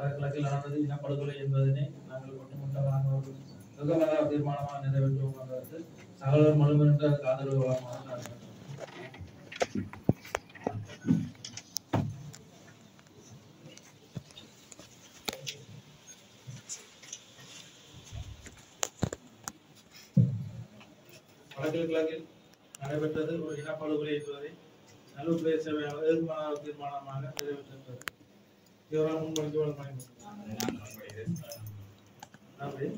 வடகிழக்கில் நடந்தது இனப்படுகொலை என்பதனை நாங்கள் ஒட்டுமொத்தமாக ஒரு தீர்மானமாக நிறைவேற்றுவோம் என்பதற்கு சகலர் மலுமென்ற ஆதரவு வழங்குமாறு நான் கேட்டுக்கொள்கிறேன். கிழக்கில் நடைபெற்றது ஒரு இனப்படுகொலை என்பதை நல்லூர் பிரதேச சபையால் எதிர்மான தீர்மானமாக நிறைவேற்றிருந்தது Eu não vou mais dormir. Tá bem?